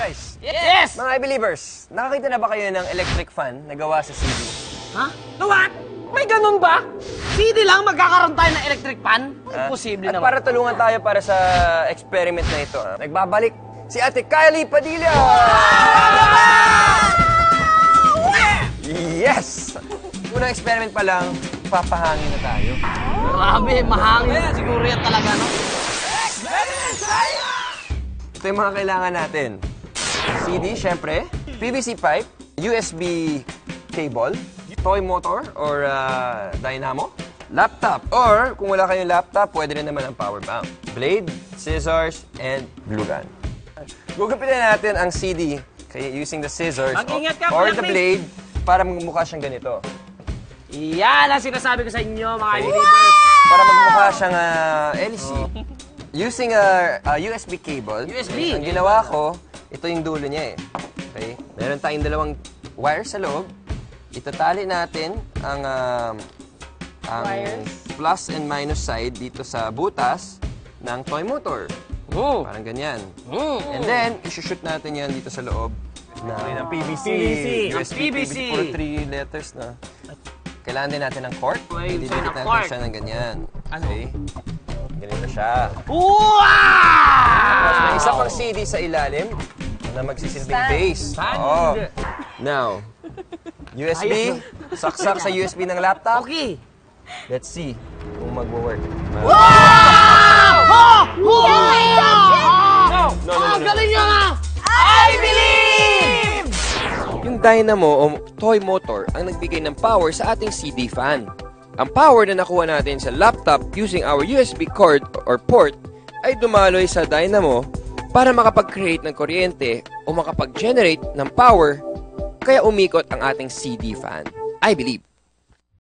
Guys, Yes! mga I-believers, nakakita na ba kayo ng electric fan na gawa sa CD? Ha? No what? May ganun ba? CD lang magkakaroon tayo ng electric fan? Ah, Imposible At naman. para tulungan tayo para sa experiment na ito, ah, nagbabalik si Ate Kylie Padilla! Yes! Unang experiment pa lang, papahangin na tayo. Grabe, mahangin siguro yan talaga, no? Ito yung mga kailangan natin. CD, syempre. PVC pipe. USB cable. Toy motor or uh, dynamo. Laptop. Or, kung wala kayong laptop, pwede rin naman ang power bank. Blade, scissors, and glue gun. Gugupitan natin ang CD kaya using the scissors ka, or Kuya the blade para magmukha siyang ganito. Yan ang sinasabi ko sa inyo, mga believers. Para magmukha siyang ah, LC. Using a, a USB cable. USB. Ang ginawa ko, ito yung dulo niya eh. Okay? Meron tayong dalawang wire sa loob. Itatali natin ang um, ang plus and minus side dito sa butas ng toy motor. Oh. Parang ganyan. Mm. And then, isushoot natin yan dito sa loob ng PVC. PVC. USB, PVC. Puro three letters na. Kailangan din natin ng cork. Didikit natin cork? siya ng ganyan. Ano? Okay? Ganito siya. Wow! Tapos may isa pang CD sa ilalim na magsisilbing base. Stand. Oo. Now, USB, saksak sa USB ng laptop. Okay. Let's see kung magwo-work. No, no, no, no. galing nyo na! I believe! Yung dynamo o toy motor ang nagbigay ng power sa ating CD fan. Ang power na nakuha natin sa laptop using our USB cord or port ay dumaloy sa dynamo para makapag-create ng kuryente o makapag-generate ng power kaya umikot ang ating CD fan. I believe.